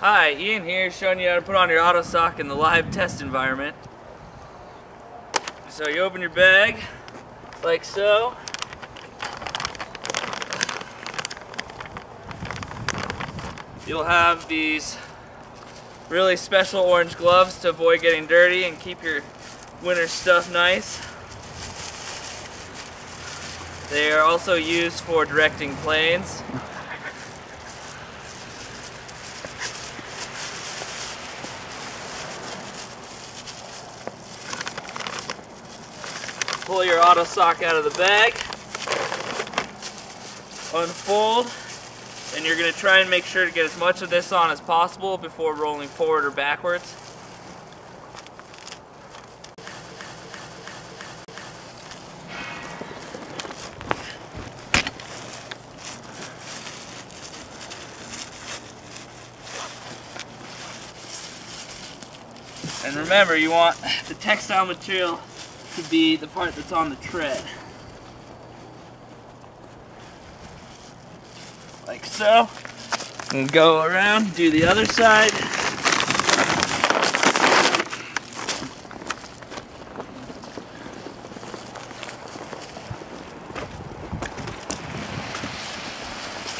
Hi, Ian here showing you how to put on your AutoSock in the live test environment. So you open your bag, like so. You'll have these really special orange gloves to avoid getting dirty and keep your winter stuff nice. They are also used for directing planes. Pull your AutoSock out of the bag, unfold, and you're going to try and make sure to get as much of this on as possible before rolling forward or backwards. And remember, you want the textile material to be the part that's on the tread. Like so. And go around, do the other side.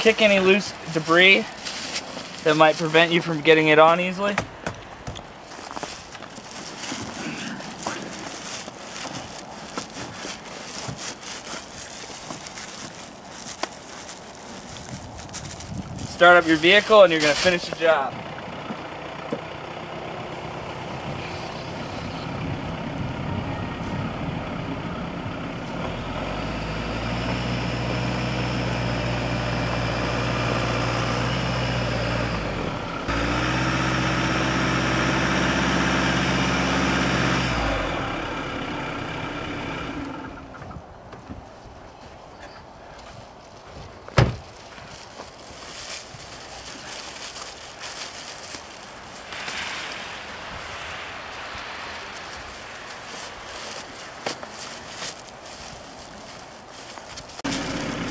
Kick any loose debris that might prevent you from getting it on easily. Start up your vehicle and you're to finish the job.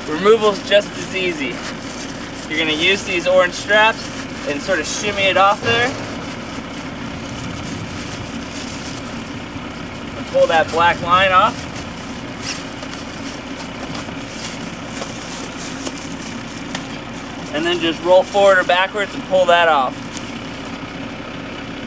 Removal is just as easy. You're going to use these orange straps and sort of shimmy it off there. And pull that black line off. And then just roll forward or backwards and pull that off.